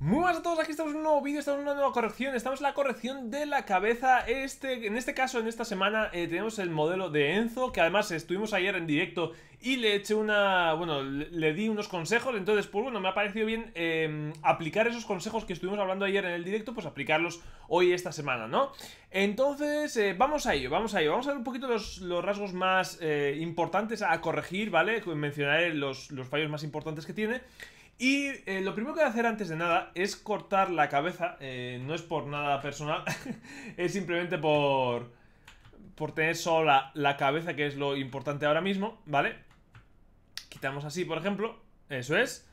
Muy buenas a todos, aquí estamos en un nuevo vídeo, estamos en una nueva corrección Estamos en la corrección de la cabeza este, En este caso, en esta semana, eh, tenemos el modelo de Enzo Que además estuvimos ayer en directo y le eché una... Bueno, le, di unos consejos Entonces, pues bueno, me ha parecido bien eh, aplicar esos consejos que estuvimos hablando ayer en el directo Pues aplicarlos hoy, esta semana, ¿no? Entonces, eh, vamos a ello, vamos a ello Vamos a ver un poquito los, los rasgos más importantes a corregir, ¿vale? Mencionaré los, los fallos más importantes que tiene y eh, lo primero que voy a hacer antes de nada es cortar la cabeza. Eh, no es por nada personal, es simplemente por, por tener solo la, cabeza, que es lo importante ahora mismo, ¿vale? Quitamos así, por ejemplo. Eso es.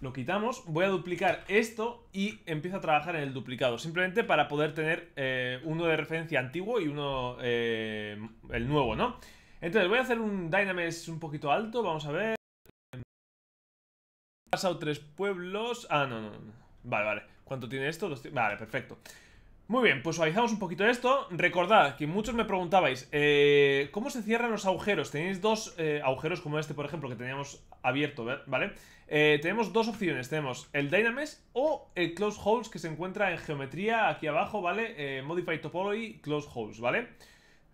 Lo quitamos. Voy a duplicar esto y empiezo a trabajar en el duplicado. Simplemente para poder tener eh, uno de referencia antiguo y uno el nuevo, ¿no? Entonces voy a hacer un Dynamesh un poquito alto. Vamos a ver pasado tres pueblos. Ah, no, no, no. Vale, vale. ¿Cuánto tiene esto? Vale, perfecto. Muy bien, pues suavizamos un poquito esto. Recordad que muchos me preguntabais, eh, ¿cómo se cierran los agujeros? Tenéis dos eh, agujeros como este, por ejemplo, que teníamos abierto, ¿vale? Eh, tenemos dos opciones. Tenemos el Dynamesh o el Close Holes que se encuentra en geometría aquí abajo, ¿vale? Modify Topology, Close Holes, ¿vale?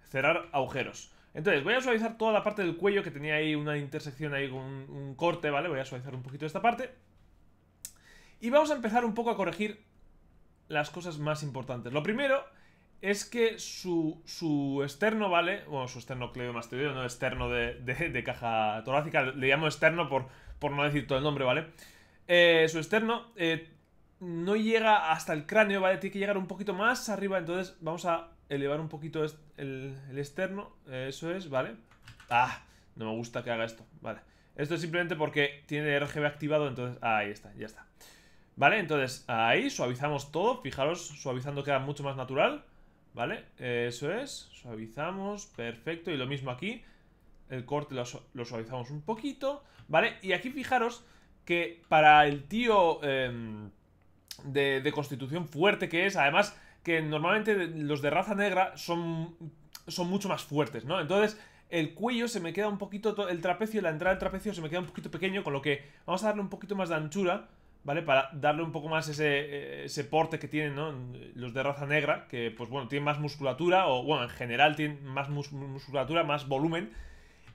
Cerrar agujeros. Entonces, voy a suavizar toda la parte del cuello que tenía ahí una intersección ahí con un, corte, ¿vale? Voy a suavizar un poquito esta parte. Y vamos a empezar un poco a corregir las cosas más importantes. Lo primero es que su, su externo, ¿vale? Bueno, su externo cleomastoideo, no externo de, caja torácica. Le llamo externo por, por no decir todo el nombre, ¿vale? Eh, su externo eh, no llega hasta el cráneo, ¿vale? Tiene que llegar un poquito más arriba, entonces vamos a elevar un poquito el, externo. Eso es, ¿vale? Ah, no me gusta que haga esto, vale. Esto es simplemente porque tiene RGB activado, entonces... ahí está, ya está. Vale, entonces ahí suavizamos todo. Fijaros, suavizando queda mucho más natural. ¿Vale? Eso es. Suavizamos, perfecto. Y lo mismo aquí. El corte lo, suavizamos un poquito. ¿Vale? Y aquí fijaros que para el tío em, de constitución fuerte que es, además que normalmente los de raza negra son, son mucho más fuertes, ¿no? Entonces, el cuello se me queda un poquito, el trapecio, la entrada del trapecio se me queda un poquito pequeño, con lo que vamos a darle un poquito más de anchura, ¿vale? Para darle un poco más ese, ese porte que tienen, ¿no? Los de raza negra, que pues bueno, tienen más musculatura, o bueno, en general tienen más musculatura, más volumen,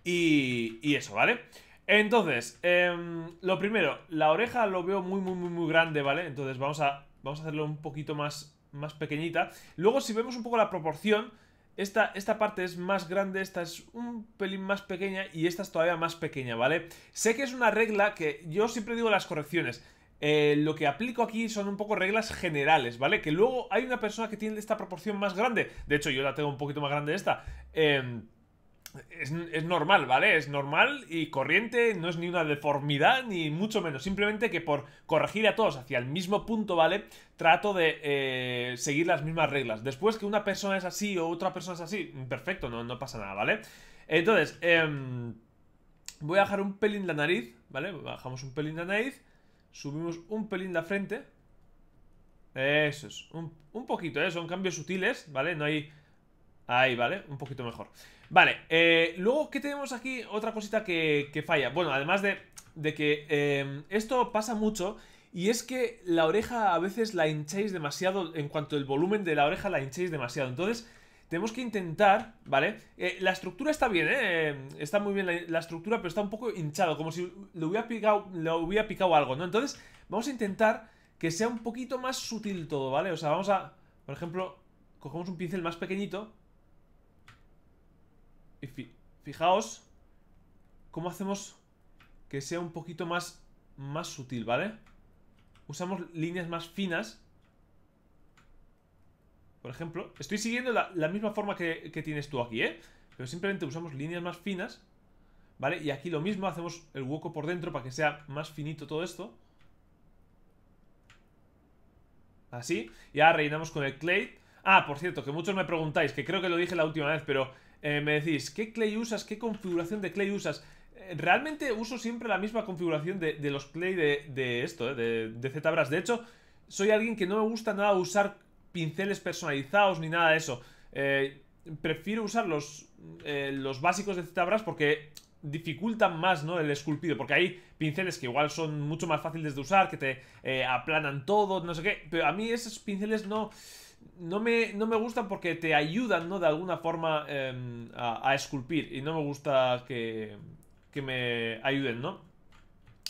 y, y eso, ¿vale? Entonces, em, lo primero, la oreja lo veo muy, muy, muy, muy grande, ¿vale? Entonces vamos a, vamos a hacerlo un poquito más más pequeñita. Luego, si vemos un poco la proporción, esta, esta, parte es más grande, esta es un pelín más pequeña y esta es todavía más pequeña, ¿vale? Sé que es una regla que yo siempre digo las correcciones. Eh, lo que aplico aquí son un poco reglas generales, ¿vale? Que luego hay una persona que tiene esta proporción más grande. De hecho, yo la tengo un poquito más grande esta. Eh, es, normal, ¿vale? Es normal y corriente, no es ni una deformidad, ni mucho menos. Simplemente que por corregir a todos hacia el mismo punto, ¿vale? Trato de eh, seguir las mismas reglas. Después que una persona es así o otra persona es así, perfecto, no, no pasa nada, ¿vale? Entonces, em, voy a bajar un pelín la nariz, ¿vale? Bajamos un pelín la nariz, subimos un pelín la frente. Eso es, un, un poquito, ¿eh? Son cambios sutiles, ¿vale? No hay Ahí, ¿vale? Un poquito mejor. Vale, eh, luego, ¿qué tenemos aquí? Otra cosita que, falla. Bueno, además de, que eh, esto pasa mucho y es que la oreja a veces la hincháis demasiado, en cuanto al volumen de la oreja la hincháis demasiado. Entonces, tenemos que intentar, ¿vale? Eh, la estructura está bien, ¿eh? Está muy bien la, estructura, pero está un poco hinchado, como si le hubiera, picado, le hubiera picado algo, ¿no? Entonces, vamos a intentar que sea un poquito más sutil todo, ¿vale? O sea, vamos a, por ejemplo, cogemos un pincel más pequeñito y fijaos cómo hacemos que sea un poquito más, más sutil, ¿vale? Usamos líneas más finas. Por ejemplo, estoy siguiendo la, misma forma que, tienes tú aquí, ¿eh? Pero simplemente usamos líneas más finas, ¿vale? Y aquí lo mismo, hacemos el hueco por dentro para que sea más finito todo esto. Así. Y ahora rellenamos con el clay. Ah, por cierto, que muchos me preguntáis, que creo que lo dije la última vez, pero eh, me decís, ¿qué clay usas? ¿Qué configuración de clay usas? Eh, realmente uso siempre la misma configuración de, los clay de, esto, eh, de, ZBrush. De hecho, soy alguien que no me gusta nada usar pinceles personalizados ni nada de eso. prefiero usar los, los básicos de ZBrush porque dificultan más, ¿no? El esculpido, porque hay pinceles que igual son mucho más fáciles de usar, que te aplanan todo, no sé qué, pero a mí esos pinceles no... No me, no me gustan porque te ayudan, ¿no? De alguna forma em, a, esculpir. Y no me gusta que, que me ayuden, ¿no?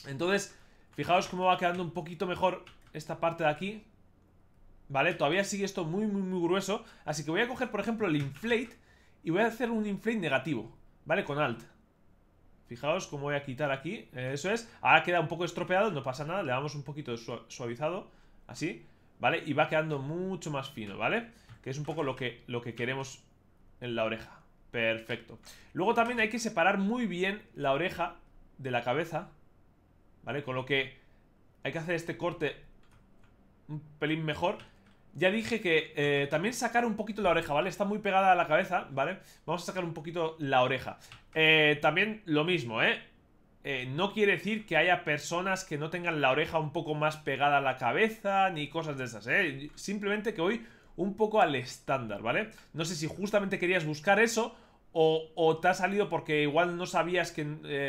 Entonces, fijaos cómo va quedando un poquito mejor esta parte de aquí. ¿Vale? Todavía sigue esto muy, muy, muy grueso. Así que voy a coger, por ejemplo, el inflate y voy a hacer un inflate negativo. ¿Vale? Con alt. Fijaos cómo voy a quitar aquí. eso es. Ahora queda un poco estropeado, no pasa nada. Le damos un poquito de suavizado. Así. ¿Vale? Y va quedando mucho más fino, ¿vale? Que es un poco lo que, lo que queremos en la oreja. Perfecto. Luego también hay que separar muy bien la oreja de la cabeza. ¿Vale? Con lo que hay que hacer este corte un pelín mejor. Ya dije que eh, también sacar un poquito la oreja, ¿vale? Está muy pegada a la cabeza, ¿vale? Vamos a sacar un poquito la oreja. Eh, también lo mismo, ¿eh? ¿Eh? No quiere decir que haya personas que no tengan la oreja un poco más pegada a la cabeza, ni cosas de esas, ¿eh? Simplemente que voy un poco al estándar, ¿vale? No sé si justamente querías buscar eso o, te ha salido porque igual no sabías que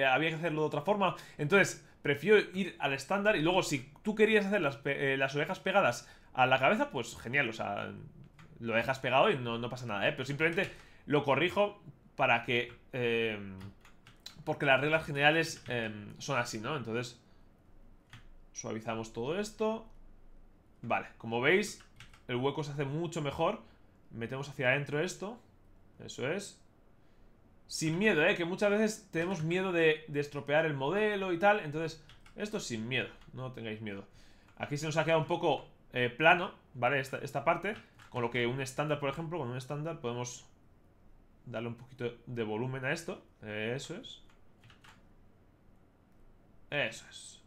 había que hacerlo de otra forma. Entonces, prefiero ir al estándar y luego si tú querías hacer las, las orejas pegadas a la cabeza, pues genial, o sea, lo dejas pegado y no, pasa nada, ¿eh? Pero simplemente lo corrijo para que... Eh, porque las reglas generales eh, son así, ¿no? Entonces, suavizamos todo esto. Vale, como veis, el hueco se hace mucho mejor. Metemos hacia adentro esto. Eso es. Sin miedo, ¿eh? Que muchas veces tenemos miedo de, estropear el modelo y tal. Entonces, esto sin miedo. No tengáis miedo. Aquí se nos ha quedado un poco eh, plano, ¿vale? Esta, parte, con lo que un estándar, por ejemplo, con un estándar podemos darle un poquito de volumen a esto. eso es. Eso es.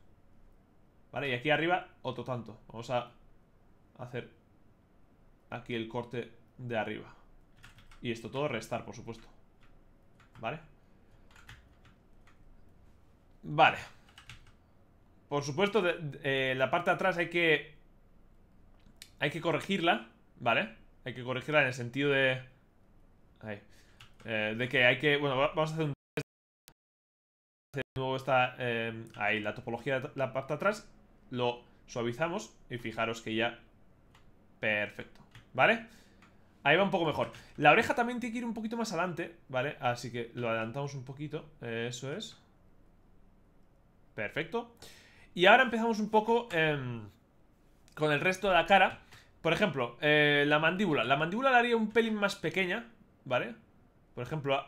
Vale, y aquí arriba otro tanto. Vamos a hacer aquí el corte de arriba. Y esto todo restar, por supuesto. ¿Vale? Vale. Por supuesto, eh, la parte de atrás hay que hay que corregirla, ¿vale? Hay que corregirla en el sentido de... Ahí. Eh, de que hay que... Bueno, vamos a hacer un... De nuevo esta... Eh, ahí, la topología de la parte de atrás. Lo suavizamos y fijaros que ya... Perfecto, ¿vale? Ahí va un poco mejor. La oreja también tiene que ir un poquito más adelante, ¿vale? Así que lo adelantamos un poquito. eso es. Perfecto. Y ahora empezamos un poco em, con el resto de la cara. Por ejemplo, eh, la mandíbula. La mandíbula la haría un pelín más pequeña, ¿vale? Por ejemplo,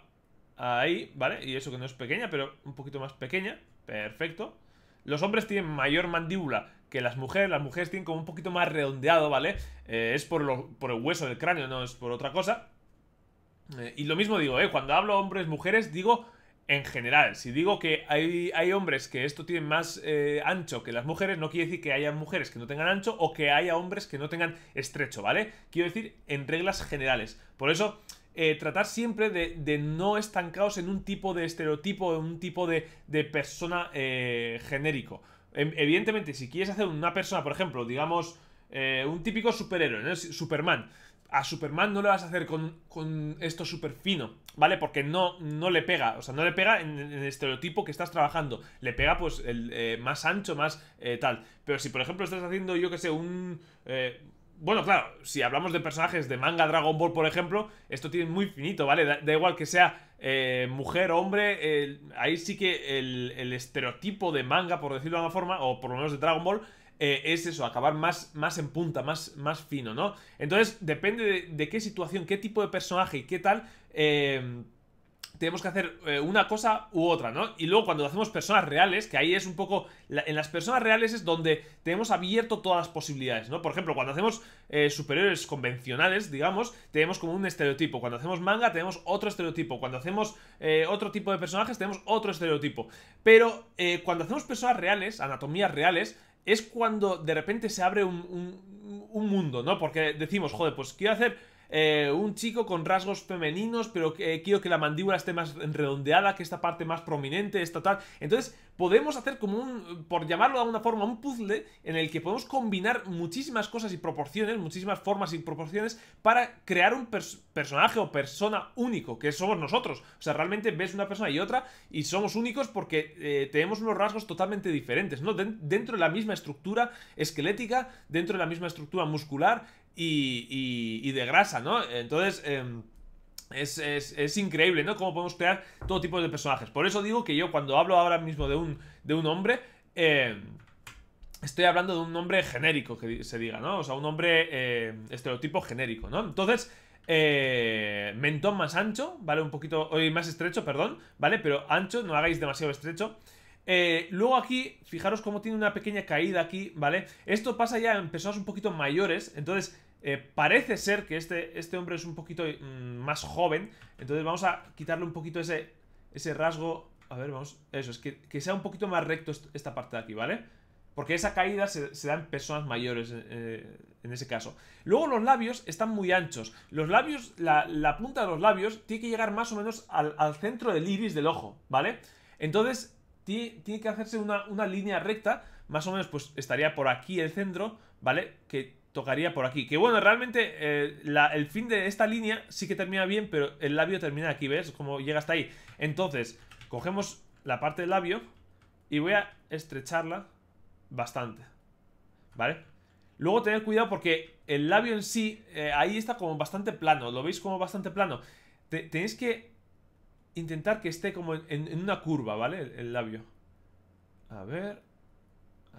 ahí, ¿vale? Y eso que no es pequeña, pero un poquito más pequeña. Perfecto. Los hombres tienen mayor mandíbula que las mujeres. Las mujeres tienen como un poquito más redondeado, ¿vale? Eh, es por, lo, por el hueso del cráneo, no es por otra cosa. Eh, y lo mismo digo, ¿eh? Cuando hablo hombres, mujeres, digo en general. Si digo que hay, hay hombres que esto tiene más eh, ancho que las mujeres, no quiere decir que haya mujeres que no tengan ancho o que haya hombres que no tengan estrecho, ¿vale? Quiero decir en reglas generales. Por eso, eh, tratar siempre de, no estancados en un tipo de estereotipo, en un tipo de, persona eh, genérico. Em, evidentemente, si quieres hacer una persona, por ejemplo, digamos, un típico superhéroe, ¿no? Superman a Superman no le vas a hacer con, esto súper fino, ¿vale? Porque no, no le pega, o sea, no le pega en, el estereotipo que estás trabajando, le pega pues el eh, más ancho, más eh, tal. Pero si por ejemplo estás haciendo, yo que sé, un... Eh, bueno, claro, si hablamos de personajes de manga Dragon Ball, por ejemplo, esto tiene muy finito, ¿vale? Da, igual que sea mujer, hombre, ahí sí que el, el estereotipo de manga, por decirlo de alguna forma, o por lo menos de Dragon Ball, eh, es eso, acabar más, más en punta, más, más fino, ¿no? Entonces, depende de, qué situación, qué tipo de personaje y qué tal, eh, tenemos que hacer eh, una cosa u otra, ¿no? Y luego cuando hacemos personas reales, que ahí es un poco... en las personas reales es donde tenemos abierto todas las posibilidades, ¿no? Por ejemplo, cuando hacemos superiores convencionales, digamos, tenemos como un estereotipo. Cuando hacemos manga tenemos otro estereotipo. Cuando hacemos otro tipo de personajes tenemos otro estereotipo. Pero cuando hacemos personas reales, anatomías reales, es cuando de repente se abre un, mundo, ¿no? Porque decimos, joder, pues quiero hacer eh, un chico con rasgos femeninos, pero que, quiero que la mandíbula esté más redondeada, que esta parte más prominente, esta tal. Entonces, podemos hacer como un, por llamarlo de alguna forma, un puzzle en el que podemos combinar muchísimas cosas y proporciones, muchísimas formas y proporciones para crear un personaje o persona único, que somos nosotros. O sea, realmente ves una persona y otra y somos únicos porque eh, tenemos unos rasgos totalmente diferentes, ¿no? dentro de la misma estructura esquelética, dentro de la misma estructura muscular y, de grasa, ¿no? Entonces... Em, es, increíble, ¿no? Cómo podemos crear todo tipo de personajes. Por eso digo que yo cuando hablo ahora mismo de un, de un hombre, em, estoy hablando de un nombre genérico, que se diga, ¿no? O sea, un nombre em, estereotipo genérico, ¿no? Entonces, eh, mentón más ancho, ¿vale? Un poquito, hoy más estrecho, perdón, ¿vale? Pero ancho, no hagáis demasiado estrecho. Eh, luego aquí, fijaros cómo tiene una pequeña caída aquí, ¿vale? Esto pasa ya en personas un poquito mayores, entonces eh, parece ser que este, este hombre es un poquito mm, más joven. Entonces vamos a quitarle un poquito ese, ese rasgo. A ver, vamos. Eso, es que, sea un poquito más recto esta parte de aquí, ¿vale? Porque esa caída se, da en personas mayores eh, en ese caso. Luego los labios están muy anchos. Los labios, la, punta de los labios tiene que llegar más o menos al, centro del iris del ojo, ¿vale? Entonces tiene, tiene que hacerse una, una, línea recta. Más o menos pues estaría por aquí el centro, ¿vale? Que tocaría por aquí. Que bueno, realmente eh, el fin de esta línea sí que termina bien, pero el labio termina aquí, ¿ves? Como llega hasta ahí. Entonces, cogemos la parte del labio y voy a estrecharla bastante. ¿Vale? Luego tener cuidado porque el labio en sí, eh, ahí está como bastante plano. ¿Lo veis como bastante plano? tenéis que intentar que esté como en, una curva, ¿vale? el labio. A ver.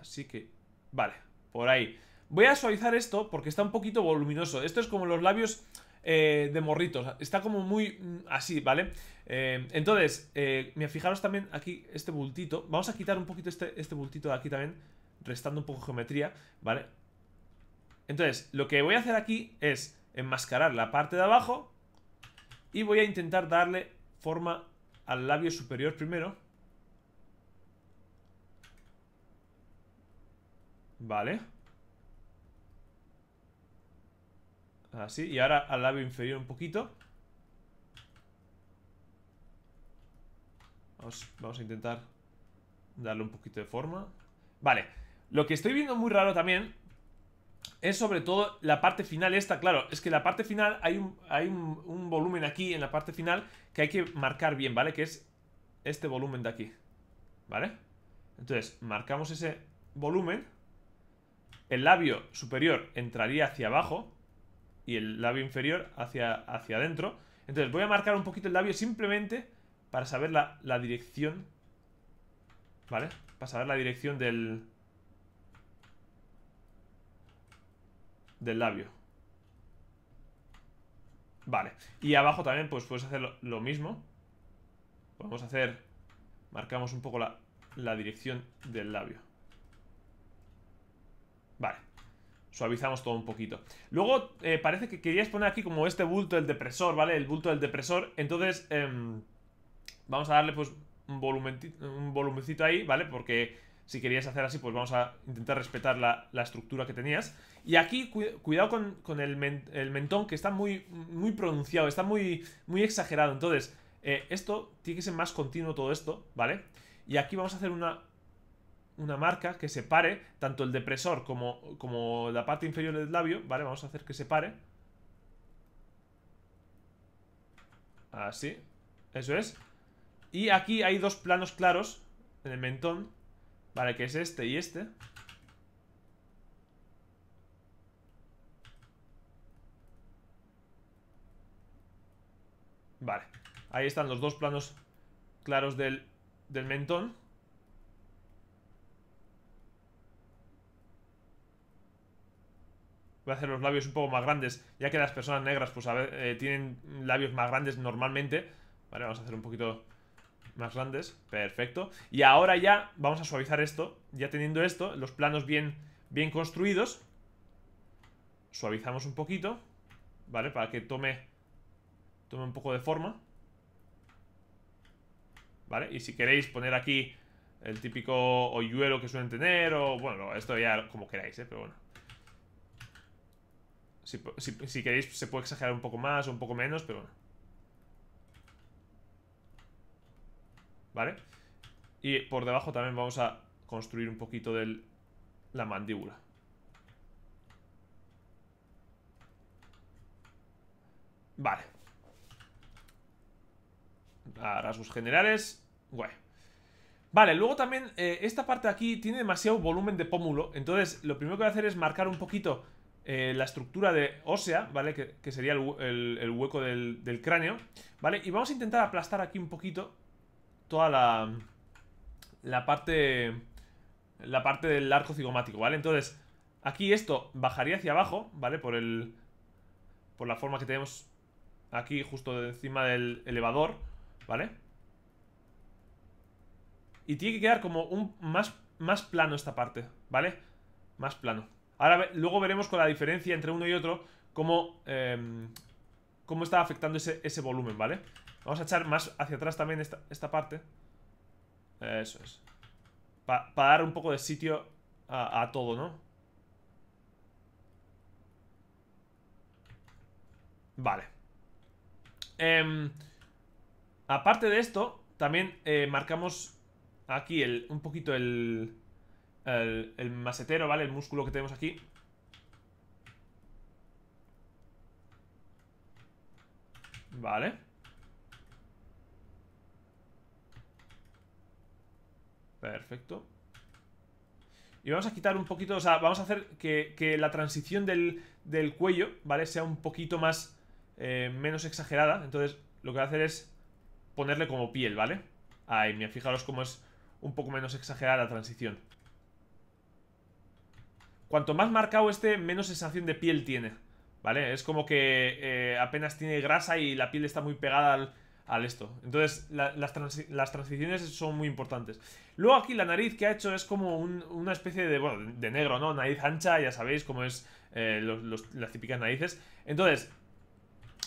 Así que... Vale, por ahí. Voy a suavizar esto porque está un poquito voluminoso. Esto es como los labios eh, de morritos. Está como muy mm, así, ¿vale? Eh, entonces, eh, fijaros también aquí este bultito. Vamos a quitar un poquito este, este bultito de aquí también, restando un poco geometría, ¿vale? Entonces, lo que voy a hacer aquí es enmascarar la parte de abajo y voy a intentar darle forma al labio superior primero. Vale. Así, y ahora al labio inferior un poquito vamos, a intentar darle un poquito de forma Vale, lo que estoy viendo muy raro también es sobre todo la parte final esta, claro, es que la parte final hay un, hay un, volumen aquí en la parte final que hay que marcar bien, ¿vale? Que es este volumen de aquí, ¿vale? Entonces, marcamos ese volumen El labio superior entraría hacia abajo y el labio inferior hacia, hacia adentro. Entonces voy a marcar un poquito el labio simplemente para saber la, la dirección. ¿Vale? Para saber la dirección del... Del labio. Vale. Y abajo también pues puedes hacer lo, mismo. Podemos hacer... Marcamos un poco la, la dirección del labio. Vale suavizamos todo un poquito. Luego, eh, parece que querías poner aquí como este bulto del depresor, ¿vale? El bulto del depresor. Entonces, em, vamos a darle pues un, un volumencito ahí, ¿vale? Porque si querías hacer así, pues vamos a intentar respetar la, estructura que tenías. Y aquí, cuidado con, el, mentón, que está muy, muy pronunciado, está muy, muy exagerado. Entonces, eh, esto tiene que ser más continuo todo esto, ¿vale? Y aquí vamos a hacer una, una marca que separe tanto el depresor como, como la parte inferior del labio, ¿vale? Vamos a hacer que separe. Así. Eso es. Y aquí hay dos planos claros en el mentón, ¿vale? Que es este y este. Vale. Ahí están los dos planos claros del, del mentón. Voy a hacer los labios un poco más grandes, ya que las personas negras, pues eh, tienen labios más grandes normalmente. Vale, vamos a hacer un poquito más grandes. Perfecto. Y ahora ya vamos a suavizar esto. Ya teniendo esto, los planos bien, bien construidos. Suavizamos un poquito. ¿Vale? Para que tome, tome un poco de forma. ¿Vale? Y si queréis poner aquí el típico hoyuelo que suelen tener, o bueno, esto ya como queráis, ¿eh? Pero bueno. Si, si queréis se puede exagerar un poco más o un poco menos, pero bueno. ¿Vale? Y por debajo también vamos a construir un poquito de la mandíbula. Vale. A rasgos generales. Guay. Vale, luego también eh, esta parte de aquí tiene demasiado volumen de pómulo. Entonces, lo primero que voy a hacer es marcar un poquito eh, la estructura de ósea, ¿vale? Que, sería el, hueco del, del, cráneo, ¿vale? Y vamos a intentar aplastar aquí un poquito toda la, la parte la parte del arco cigomático, ¿vale? Entonces, aquí esto bajaría hacia abajo, ¿vale? Por el por la forma que tenemos aquí justo encima del elevador, ¿vale? Y tiene que quedar como un más, más plano esta parte, ¿vale? Más plano. Ahora luego veremos con la diferencia entre uno y otro cómo, em, cómo está afectando ese, ese volumen, ¿vale? Vamos a echar más hacia atrás también esta, esta parte. Eso es. Para dar un poco de sitio a, todo, ¿no? Vale. Em, aparte de esto, también eh, marcamos aquí el, un poquito el, el, el masetero, ¿vale? El músculo que tenemos aquí. Vale. Perfecto. Y vamos a quitar un poquito, o sea, vamos a hacer que, la transición del, cuello, ¿vale? Sea un poquito más, eh, menos exagerada. Entonces, lo que voy a hacer es ponerle como piel, ¿vale? Ahí, mira, fijaros cómo es un poco menos exagerada la transición. Cuanto más marcado esté, menos sensación de piel tiene, ¿vale? Es como que eh, apenas tiene grasa y la piel está muy pegada al, al esto. Entonces, las, transiciones son muy importantes. Luego aquí la nariz que ha hecho es como una especie de, bueno, de negro, ¿no? Nariz ancha, ya sabéis cómo es eh, las típicas narices. Entonces,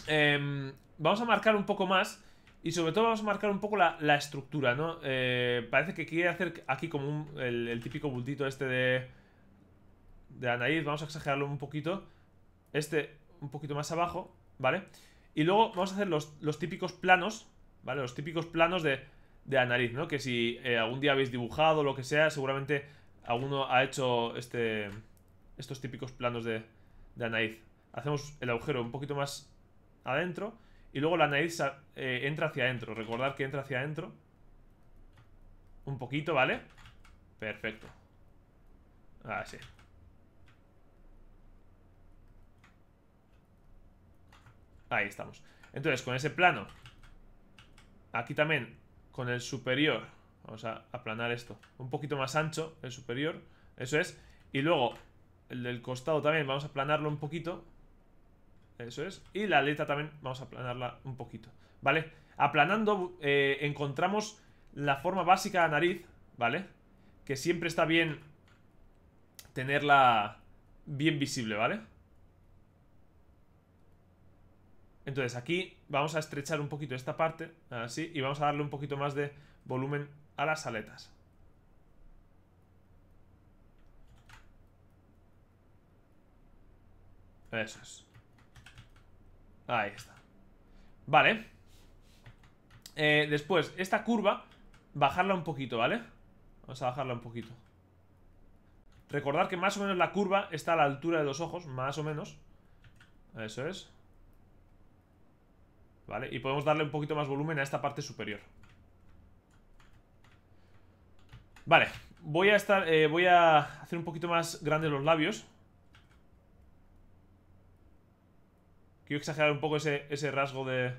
em, vamos a marcar un poco más y sobre todo vamos a marcar un poco la, estructura, ¿no? Eh, parece que quiere hacer aquí como el, típico bultito este de, de la nariz. Vamos a exagerarlo un poquito. Este un poquito más abajo, ¿vale? y luego vamos a hacer los, típicos planos, ¿vale? Los típicos planos de, la nariz, ¿no? Que si eh, algún día habéis dibujado lo que sea, seguramente alguno ha hecho este estos típicos planos de, de la nariz. Hacemos el agujero un poquito más adentro y luego la nariz eh, entra hacia adentro. Recordad que entra hacia adentro. Un poquito, ¿vale? Perfecto. Así. Ahí estamos. Entonces, con ese plano, aquí también, con el superior, vamos a aplanar esto, un poquito más ancho, el superior, eso es. Y luego, el del costado también, vamos a aplanarlo un poquito, eso es. Y la aleta también vamos a aplanarla un poquito, ¿vale? Aplanando eh, encontramos la forma básica de la nariz, ¿vale? Que siempre está bien tenerla bien visible, ¿vale? Entonces aquí vamos a estrechar un poquito esta parte, así, y vamos a darle un poquito más de volumen a las aletas. Eso es. Ahí está. Vale. Eh, después, esta curva, bajarla un poquito, ¿vale? Vamos a bajarla un poquito. Recordar que más o menos la curva está a la altura de los ojos, más o menos. Eso es. ¿Vale? Y podemos darle un poquito más volumen a esta parte superior. Vale, voy a estar. Eh, voy a hacer un poquito más grandes los labios. Quiero exagerar un poco ese, ese rasgo de.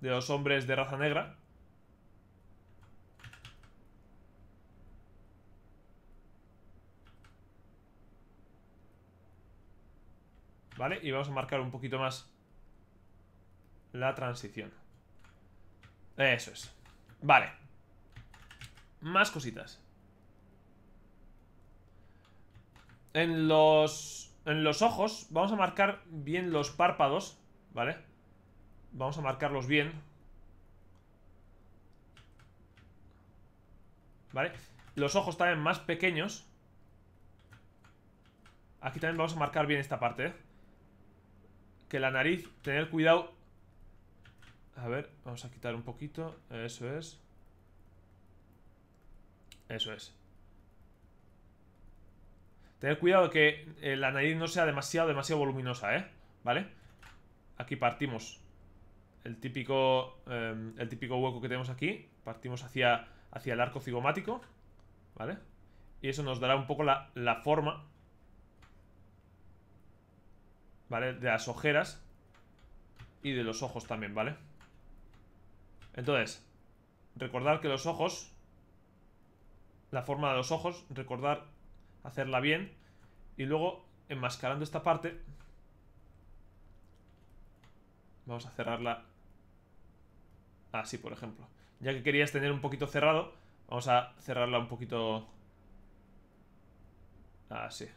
De los hombres de raza negra. ¿Vale? Y vamos a marcar un poquito más la transición. Eso es. Vale. Más cositas. En los... En los ojos vamos a marcar bien los párpados, ¿vale? Vamos a marcarlos bien. ¿Vale? Los ojos también más pequeños. Aquí también vamos a marcar bien esta parte, ¿eh? Que la nariz, tener cuidado A ver, vamos a quitar un poquito Eso es Eso es Tener cuidado de que eh, la nariz no sea demasiado, demasiado voluminosa, ¿eh? ¿Vale? Aquí partimos el típico, em, el típico hueco que tenemos aquí. Partimos hacia, hacia el arco cigomático. ¿Vale? Y eso nos dará un poco la, la forma. ¿Vale? De las ojeras. Y de los ojos también, ¿vale? Entonces, recordar que los ojos... La forma de los ojos, recordar hacerla bien. Y luego, enmascarando esta parte... Vamos a cerrarla Así, por ejemplo. Ya que querías tener un poquito cerrado, vamos a cerrarla un poquito... Así.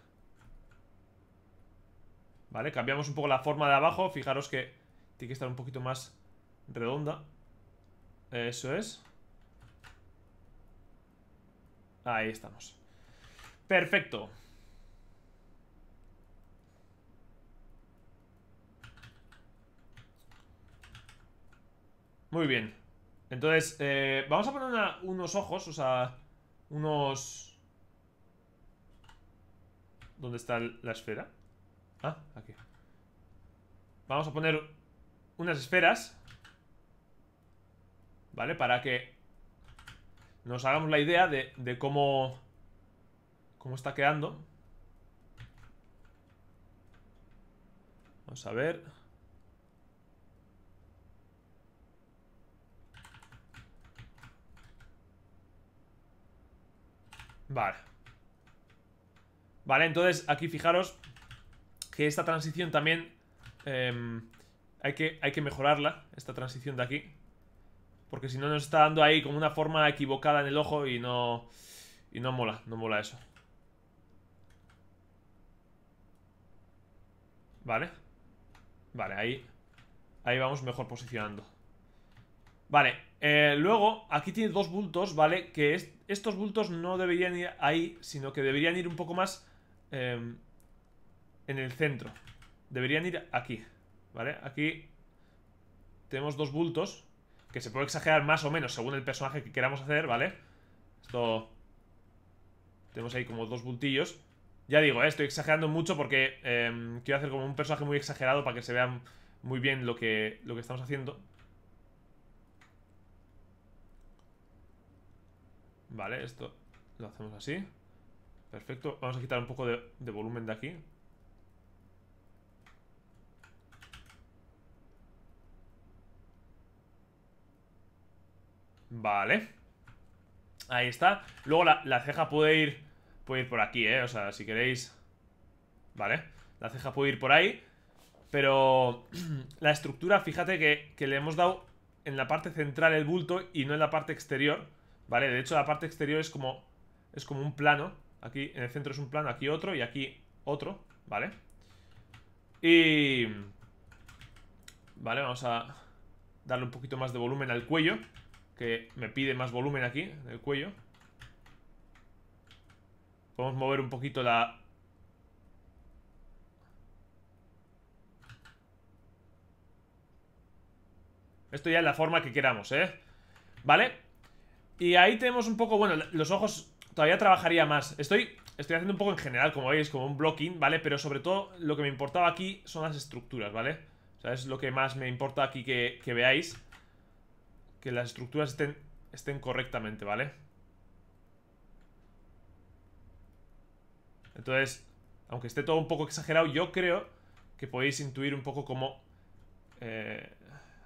Vale, cambiamos un poco la forma de abajo. Fijaros que tiene que estar un poquito más redonda. Eso es. Ahí estamos. Perfecto. Muy bien. Entonces, eh, vamos a poner unos ojos, o sea, unos... ¿Dónde está la esfera? Ah, aquí. Vamos a poner unas esferas. ¿Vale? Para que nos hagamos la idea de, de cómo... Cómo está quedando. Vamos a ver... Vale Vale, entonces aquí fijaros Que esta transición también em, hay, que, hay que mejorarla Esta transición de aquí Porque si no nos está dando ahí como una forma equivocada en el ojo Y no... Y no mola, no mola eso Vale Vale, ahí Ahí vamos mejor posicionando Vale, eh, luego, aquí tiene dos bultos, ¿vale? Que estos bultos no deberían ir ahí, sino que deberían ir un poco más em, en el centro. Deberían ir aquí, ¿vale? Aquí tenemos dos bultos que se puede exagerar más o menos según el personaje que queramos hacer, ¿vale? Esto... Tenemos ahí como dos bultillos. Ya digo, eh, estoy exagerando mucho porque em, quiero hacer como un personaje muy exagerado para que se vea muy bien lo que, lo que estamos haciendo. Vale, esto lo hacemos así Perfecto, vamos a quitar un poco de, volumen de aquí Vale. Ahí está. Luego la, ceja puede ir Puede ir por aquí, eh O sea, si queréis. Vale. La ceja puede ir por ahí. Pero La estructura, fíjate que, que le hemos dado En la parte central el bulto Y no en la parte exterior Vale, de hecho la parte exterior es como Es como un plano. Aquí en el centro es un plano, aquí otro y aquí otro Vale Y... Vale, vamos a darle un poquito más de volumen al cuello Que me pide más volumen aquí, en el cuello Podemos mover un poquito la... Esto ya es la forma que queramos, ¿eh? ¿Vale? Y ahí tenemos un poco, bueno, los ojos todavía trabajaría más. Estoy, estoy haciendo un poco en general, como veis, como un blocking, ¿vale? Pero sobre todo lo que me importaba aquí son las estructuras, ¿vale? O sea, es lo que más me importa aquí que, veáis. Que las estructuras estén, estén correctamente, ¿vale? Entonces, aunque esté todo un poco exagerado, yo creo que podéis intuir un poco cómo... Eh,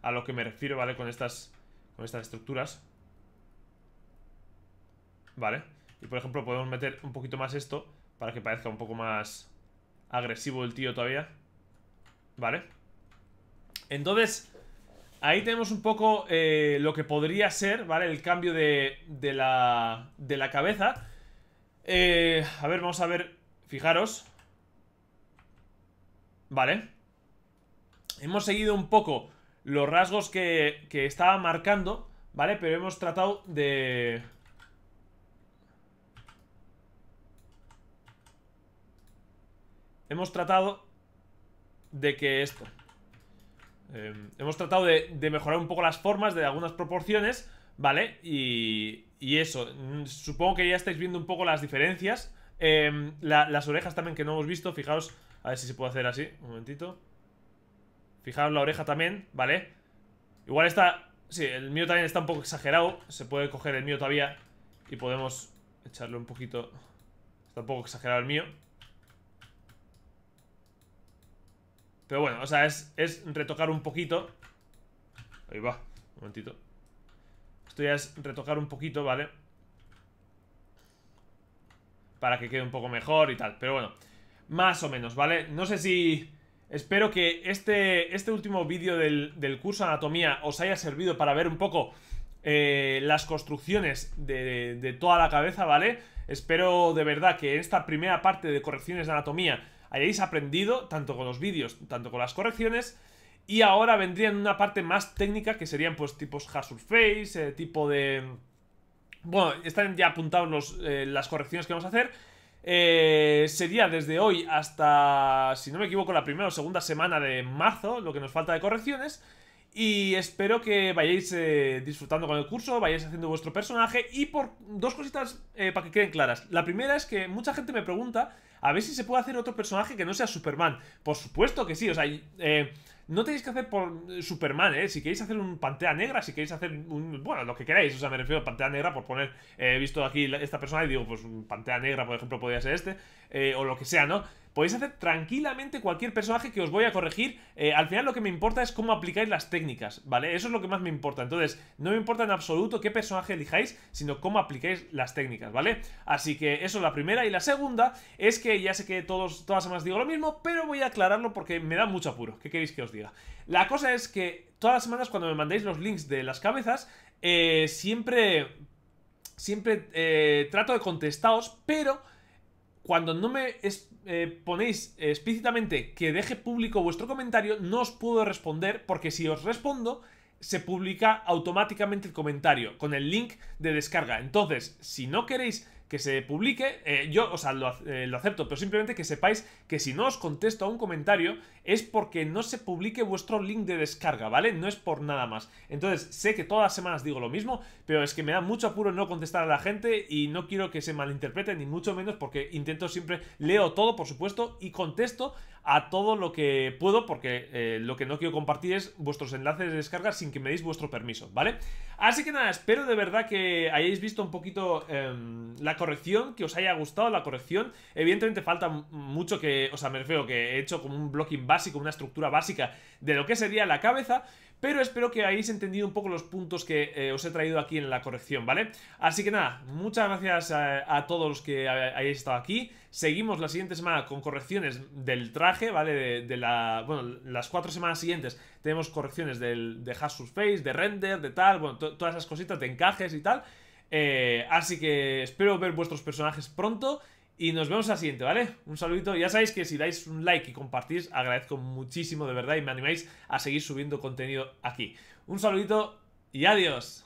a lo que me refiero, ¿vale? Con estas, con estas estructuras. Vale Y por ejemplo podemos meter un poquito más esto Para que parezca un poco más agresivo el tío todavía Vale Entonces Ahí tenemos un poco eh, lo que podría ser, ¿vale? El cambio de, de, la, de la cabeza eh, A ver, vamos a ver Fijaros Vale Hemos seguido un poco los rasgos que, que estaba marcando ¿Vale? Pero hemos tratado de... hemos tratado de que esto... Em, hemos tratado de, mejorar un poco las formas de algunas proporciones, ¿vale? Y, y eso, mm, supongo que ya estáis viendo un poco las diferencias. Em, las orejas también que no hemos visto, fijaos, a ver si se puede hacer así, un momentito. Fijaos la oreja también, ¿vale? Igual está... Sí, el mío también está un poco exagerado, se puede coger el mío todavía y podemos echarle un poquito... Está un poco exagerado el mío. Pero bueno, o sea, es, retocar un poquito Ahí va, un momentito Esto ya es retocar un poquito, ¿vale? Para que quede un poco mejor y tal Pero bueno, más o menos, ¿vale? No sé si... Espero que este, este último vídeo del, curso de anatomía os haya servido para ver un poco eh, las construcciones de, de, toda la cabeza, ¿vale? Espero de verdad que esta primera parte de correcciones de anatomía hayáis aprendido, tanto con los vídeos, tanto con las correcciones. Y ahora vendrían una parte más técnica, que serían pues tipos Hazard Face, eh, tipo de... Bueno, están ya apuntados eh, las correcciones que vamos a hacer. Eh, sería desde hoy hasta, si no me equivoco, la primera o segunda semana de marzo, lo que nos falta de correcciones. Y espero que vayáis disfrutando con el curso, vayáis haciendo vuestro personaje. Y por dos cositas para que queden claras. La primera es que mucha gente me pregunta a ver si se puede hacer otro personaje que no sea Superman. Por supuesto que sí, o sea, eh, no tenéis que hacer por Superman, ¿eh? Si queréis hacer un Pantera Negra, si queréis hacer un... Bueno, lo que queráis, o sea, me refiero a Pantera Negra por poner... he visto aquí esta persona y digo, pues Pantera Negra, por ejemplo, podría ser este, eh, o lo que sea, ¿no? Podéis hacer tranquilamente cualquier personaje que os voy a corregir. Eh, al final lo que me importa es cómo aplicáis las técnicas, ¿vale? Eso es lo que más me importa. Entonces, no me importa en absoluto qué personaje elijáis, sino cómo aplicáis las técnicas, ¿vale? Así que eso es la primera. Y la segunda es que ya sé que todos, todas las semanas digo lo mismo, pero voy a aclararlo porque me da mucho apuro. ¿Qué queréis que os diga? La cosa es que todas las semanas cuando me mandéis los links de las cabezas, eh, siempre... Siempre eh, trato de contestaros, pero cuando no me eh, ponéis explícitamente que deje público vuestro comentario, no os puedo responder porque si os respondo, se publica automáticamente el comentario con el link de descarga. Entonces, si no queréis que se publique, eh, yo, o sea, eh, lo, acepto, pero simplemente que sepáis que si no os contesto a un comentario es porque no se publique vuestro link de descarga, ¿vale? No es por nada más. Entonces, sé que todas las semanas digo lo mismo, pero es que me da mucho apuro no contestar a la gente y no quiero que se malinterprete, ni mucho menos, porque intento siempre, leo todo, por supuesto, y contesto a todo lo que puedo, porque eh, lo que no quiero compartir es vuestros enlaces de descarga sin que me deis vuestro permiso, ¿vale? Así que nada, espero de verdad que hayáis visto un poquito em, la corrección, que os haya gustado la corrección. Evidentemente falta mucho que, o sea, me refiero que he hecho como un blocking básico, una estructura básica de lo que sería la cabeza, pero espero que hayáis entendido un poco los puntos que eh, os he traído aquí en la corrección, ¿vale? Así que nada, muchas gracias a, todos los que hayáis estado aquí. Seguimos la siguiente semana con correcciones del traje, ¿vale? De, la... Bueno, las cuatro semanas siguientes tenemos correcciones del, de Hash Face, de render, de tal, bueno, todas esas cositas de encajes y tal. Eh, así que espero ver vuestros personajes pronto y nos vemos la siguiente, ¿vale? Un saludito. Ya sabéis que si dais un like y compartís, agradezco muchísimo de verdad y me animáis a seguir subiendo contenido aquí. Un saludito y adiós.